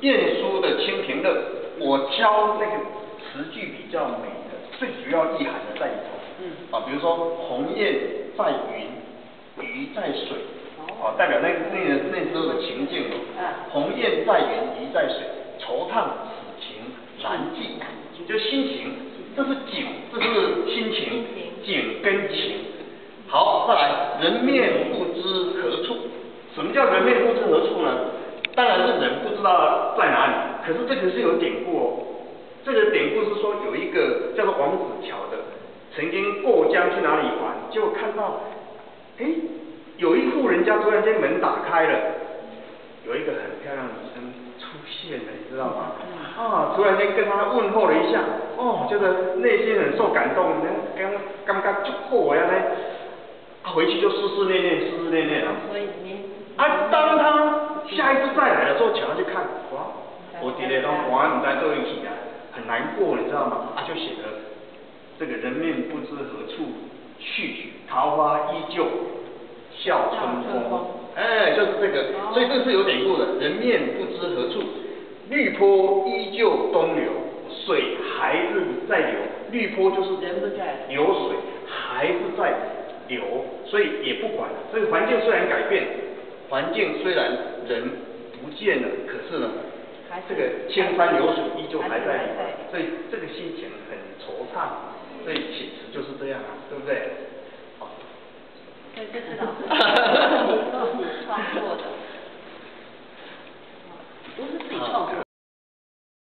晏殊的《清平乐》，我教那个词句比较美的，最主要意涵的在里头。嗯。啊，比如说“鸿雁在云，鱼在水”，啊，代表那那个那时候的情境哦。嗯。鸿雁在云，鱼在水，惆怅此情难尽，就心情，这是景，这是心情，景跟情。好，再来，人面不知何处？什么叫人面不知何处呢？当然是人不知道在哪里，可是这个是有典故哦。这个典故是说，有一个叫做王子乔的，曾经过江去哪里玩，就看到，哎，有一户人家突然间门打开了，有一个很漂亮的女生出现了，你知道吗？啊，突然间跟他问候了一下，哦，觉得内心很受感动，刚刚刚就破呀呢，他回去就思思念念，思思念念了。所以您啊，当他。下一次再来的时候，想要去看，哇，我爹爹都还唔在这一起啊，很难过，你知道吗？啊，就写了这个人面不知何处去，桃花依旧笑春风。哎，就是这个，所以这是有典故的。人面不知何处，绿波依旧东流，水还是在流。绿波就是人不在，流水还是在流，所以也不管。所以环境虽然改变，环境虽然人不见了，可是呢，这个千山流水依旧还在，所以这个心情很惆怅，所以其实就是这样啊，对不对？对，这是老师创作的，不是自己创作。